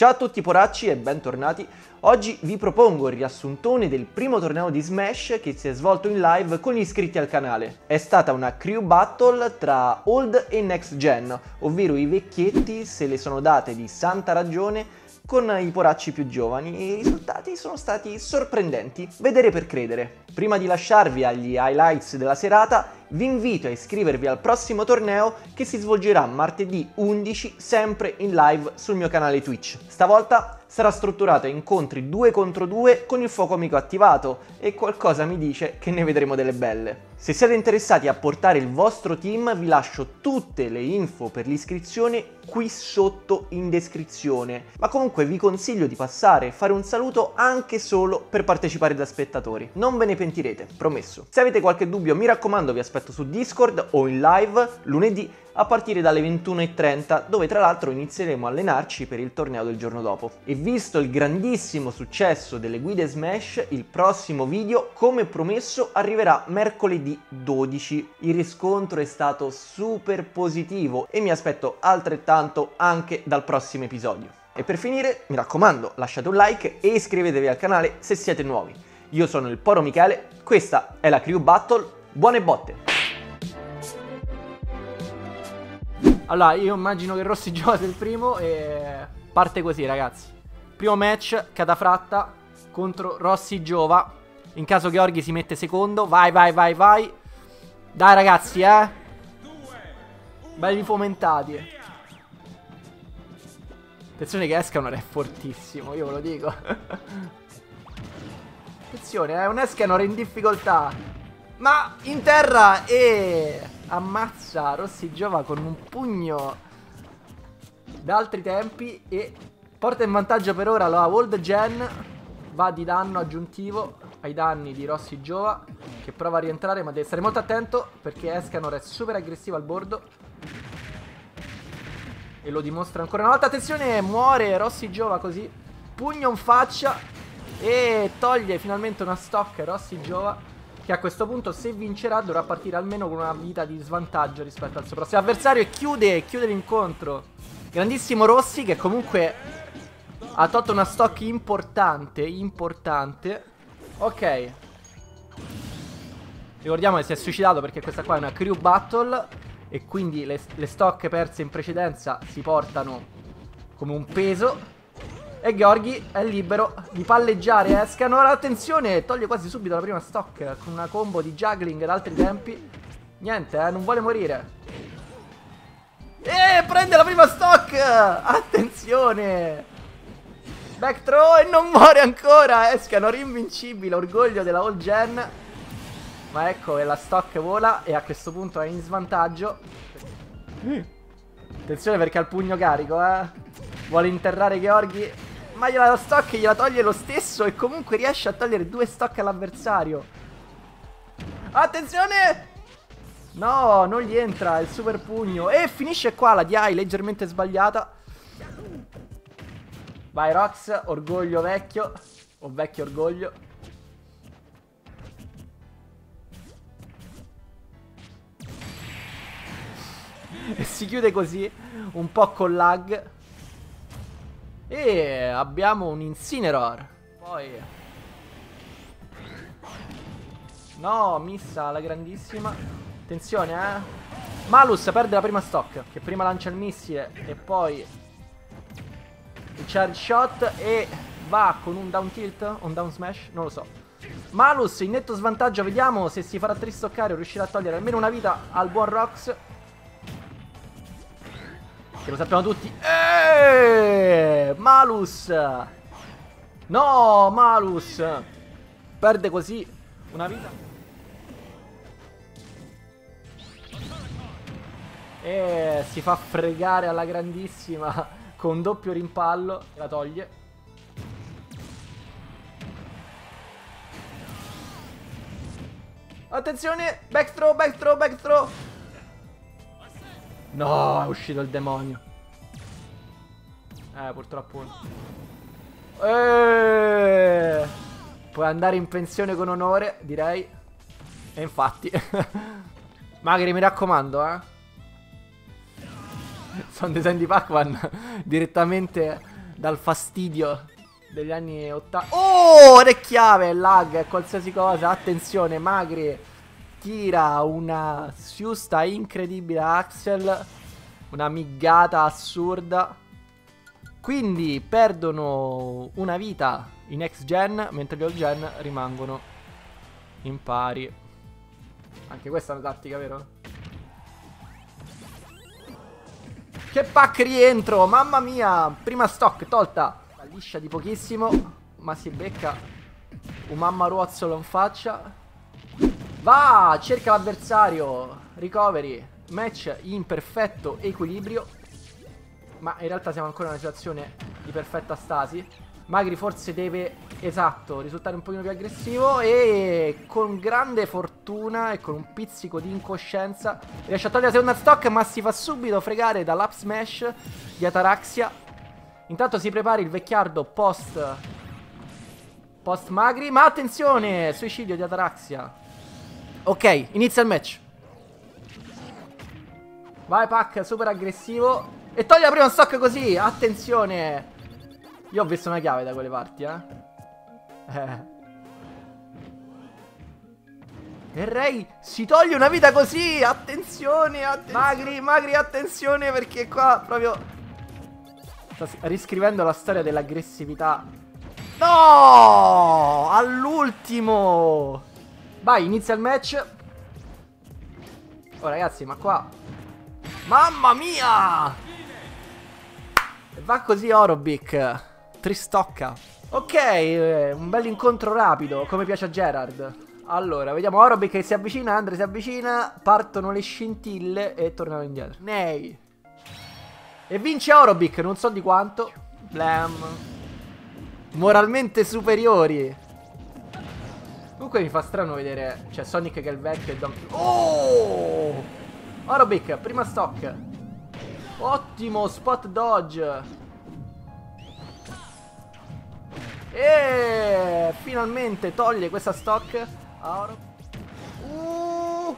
Ciao a tutti poracci e bentornati. Oggi vi propongo il riassuntone del primo torneo di Smash che si è svolto in live con gli iscritti al canale. È stata una crew battle tra old e next gen, ovvero i vecchietti se le sono date di santa ragione con i poracci più giovani e i risultati sono stati sorprendenti. Vedere per credere. Prima di lasciarvi agli highlights della serata, vi invito a iscrivervi al prossimo torneo che si svolgerà martedì 11 sempre in live sul mio canale Twitch. Stavolta sarà strutturato a incontri 2 contro 2 con il fuoco amico attivato e qualcosa mi dice che ne vedremo delle belle. Se siete interessati a portare il vostro team vi lascio tutte le info per l'iscrizione qui sotto in descrizione, ma comunque vi consiglio di passare e fare un saluto anche solo per partecipare da spettatori. Non ve ne pentirete, promesso. Se avete qualche dubbio mi raccomando vi aspetto su Discord o in live lunedì a partire dalle 21.30 dove tra l'altro inizieremo a allenarci per il torneo del giorno dopo. E visto il grandissimo successo delle guide Smash, il prossimo video come promesso arriverà mercoledì 12. Il riscontro è stato super positivo e mi aspetto altrettanto anche dal prossimo episodio. E per finire, mi raccomando, lasciate un like e iscrivetevi al canale se siete nuovi. Io sono il Poro Michele, questa è la Crew Battle, buone botte! Allora, io immagino che Rossi gioca il primo e parte così, ragazzi. Primo match, Catafratta contro Rossi Giova. In caso Gheorghi si mette secondo, vai, vai, vai, vai. Dai, ragazzi, eh. Belli fomentati. Attenzione che Escanor è fortissimo, io ve lo dico. Attenzione, è eh, un Escanor in difficoltà. Ma in terra e ammazza Rossi Giova con un pugno da altri tempi e porta in vantaggio per ora la World Gen va di danno aggiuntivo ai danni di Rossi Giova che prova a rientrare ma deve stare molto attento perché Escanor è super aggressivo al bordo e lo dimostra ancora una volta attenzione muore Rossi Giova così pugno in faccia e toglie finalmente una stock Rossi Giova che a questo punto se vincerà dovrà partire almeno con una vita di svantaggio rispetto al suo prossimo avversario e chiude, chiude l'incontro. Grandissimo Rossi che comunque ha tolto una stock importante, importante. Ok. Ricordiamo che si è suicidato perché questa qua è una crew battle e quindi le, le stock perse in precedenza si portano come un peso. E Gheorghi è libero di palleggiare Escanor. Attenzione, toglie quasi subito la prima stock con una combo di juggling da altri tempi. Niente, eh, non vuole morire. E prende la prima stock! Attenzione! Back throw e non muore ancora! Escanor invincibile, orgoglio della whole gen. Ma ecco, e la stock vola e a questo punto è in svantaggio. Attenzione perché ha il pugno carico, eh. Vuole interrare Gheorghi ma gliela stock gliela toglie lo stesso e comunque riesce a togliere due stock all'avversario. Attenzione! No, non gli entra il super pugno. E finisce qua la DI leggermente sbagliata. Vai Rox, orgoglio vecchio. O vecchio orgoglio. E si chiude così, un po' con lag. E abbiamo un Incineroar. Poi... No, missa la grandissima. Attenzione, eh. Malus perde la prima stock, che prima lancia il missile e poi charge shot e va con un down tilt, un down smash, non lo so. Malus in netto svantaggio, vediamo se si farà tristoccare o riuscirà a togliere almeno una vita al buon Rox. Che lo sappiamo tutti. Eeeh, Malus. No, Malus. Perde così una vita. E si fa fregare alla grandissima con doppio rimpallo. La toglie. Attenzione, backthrow, backthrow, backthrow. No, è uscito il demonio. Eh, purtroppo. Eeeh. Puoi andare in pensione con onore, direi. E infatti. Magari mi raccomando, eh. Sono design di Pac-Man direttamente dal fastidio degli anni 80. Oh, orecchiave, lag, qualsiasi cosa. Attenzione, Magri tira una siusta incredibile a Axel. Una miggata assurda. Quindi perdono una vita in next gen, mentre gli old gen rimangono in pari. Anche questa è una tattica, vero? Che pack rientro, mamma mia! Prima stock, tolta. La liscia di pochissimo, ma si becca un mamma ruozzolo in faccia. Va, cerca l'avversario. Recovery. Match in perfetto equilibrio. Ma in realtà siamo ancora in una situazione di perfetta stasi. Magri forse deve, esatto, risultare un pochino più aggressivo e con grande fortuna e con un pizzico di incoscienza riesce a togliere la seconda stock ma si fa subito fregare dall'up smash di Ataraxia. Intanto si prepara il vecchiardo post post Magri, ma attenzione, suicidio di Ataraxia. Ok, inizia il match. Vai Pac, super aggressivo e toglie la prima stock così, attenzione. Io ho visto una chiave da quelle parti, eh. eh. E Ray si toglie una vita così, attenzione, attenzione. Magri, Magri, attenzione perché qua proprio... Sta riscrivendo la storia dell'aggressività. No! All'ultimo! Vai, inizia il match. Oh ragazzi, ma qua... Mamma mia! Va così Orobic. Tristocca. Ok, eh, un bel incontro rapido, come piace a Gerard. Allora, vediamo Orobic che si avvicina, Andre si avvicina, partono le scintille e tornano indietro. Nei. E vince Orobic, non so di quanto. Blam. Moralmente superiori. Comunque mi fa strano vedere, cioè Sonic che è il vecchio e Donkey... Oh! Orobic, prima stock. Ottimo spot dodge. E finalmente toglie questa stock a oro. Uh.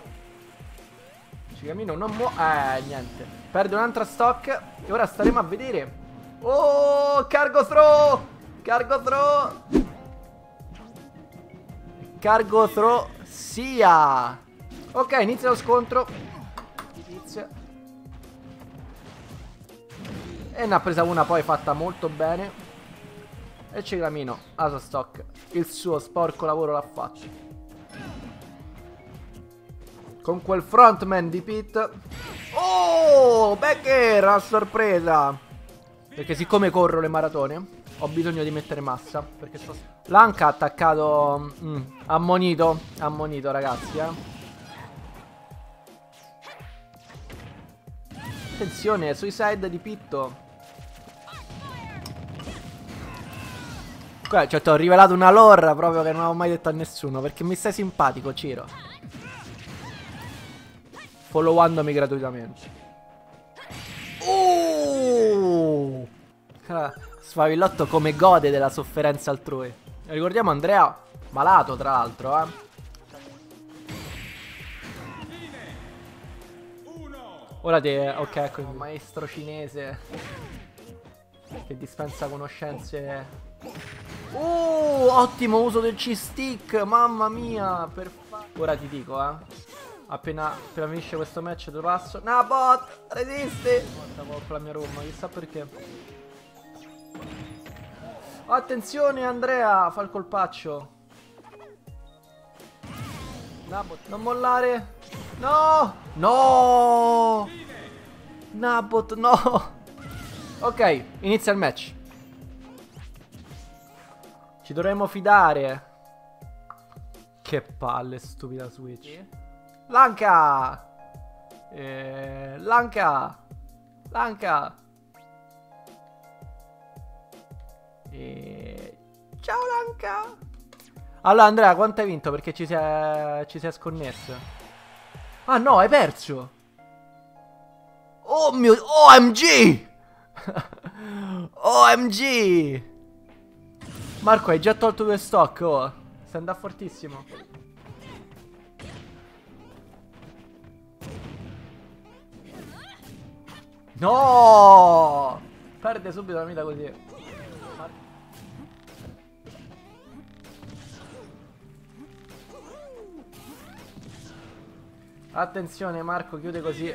Cigamino non muo... Eh, niente. Perde un'altra stock. E ora staremo a vedere. Oh, cargo throw. Cargo throw. Cargo throw sia. Ok, inizia lo scontro. Inizia. E ne ha presa una poi fatta molto bene. E Ciclamino, Asastock, il suo sporco lavoro l'ha fatto. Con quel frontman di Pit. Oh, Becker a sorpresa. Perché siccome corro le maratone, ho bisogno di mettere massa. Perché sto... Lanka ha attaccato... Mm, ammonito, ammonito ragazzi, eh. Attenzione, suicide di Pitto. Cioè, ti ho rivelato una lore proprio che non avevo mai detto a nessuno. Perché mi stai simpatico, Ciro. Followandomi gratuitamente. Uh! Sfavillotto come gode della sofferenza altrui. Ricordiamo Andrea, malato tra l'altro, eh. Ora ti... Ok, ecco il maestro cinese che dispensa conoscenze Uh, ottimo uso del C-Stick, mamma mia, perfetto. Ora ti dico, eh. Appena, appena finisce questo match te lo passo. No, bot, resiste. Porta con la mia Roma, chissà perché. Attenzione Andrea, fa il colpaccio. Nabot, non mollare. No! No! Nabot, no! Ok, inizia il match. Ci dovremmo fidare. Che palle, stupida Switch. Lanka! Eh, Lanka! Lanka! Eh, ciao Lanka! Allora Andrea, quanto hai vinto? Perché ci si è, ci si è sconnesso. Ah no, hai perso! Oh mio... OMG! OMG! Marco, hai già tolto due stock, oh. Stai andando fortissimo. No! Perde subito la vita così. Attenzione Marco, chiude così.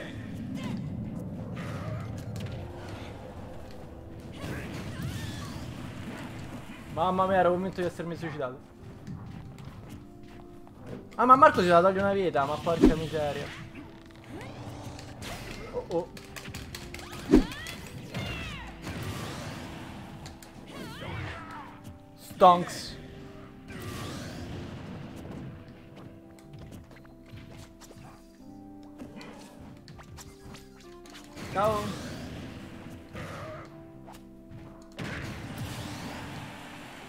Mamma mia, ero convinto di essermi suicidato. Ah, ma Marco si la toglie una vita, ma porca miseria. Oh oh. Stonks. Ciao.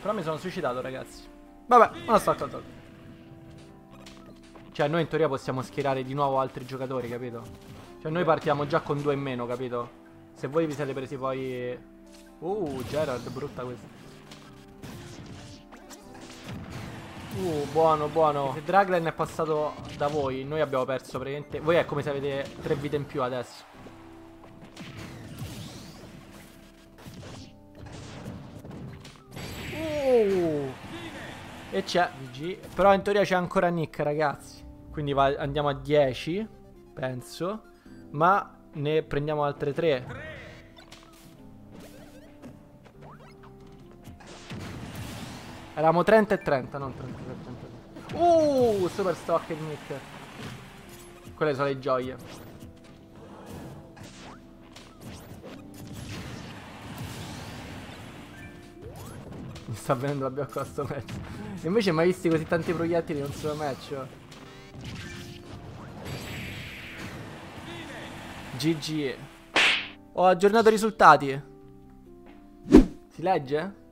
Però mi sono suicidato, ragazzi. Vabbè, non sto accolto. Cioè, noi in teoria possiamo schierare di nuovo altri giocatori, capito? Cioè, noi partiamo già con due in meno, capito? Se voi vi siete presi poi... Uh, Gerard, brutta questa. Uh, buono, buono. Se Draglen è passato da voi, noi abbiamo perso praticamente... Voi è come se avete tre vite in più adesso. E c'è GG. Però in teoria c'è ancora Nick, ragazzi. Quindi va, andiamo a 10, penso. Ma ne prendiamo altre 3. Eravamo 30 e 30, non 30 e 30. Uh, super stock di Nick. Quelle sono le gioie. Mi sta venendo la biocca sto match. Invece mai visti così tanti proiettili in un solo match? GG. Ho aggiornato i risultati. Si legge?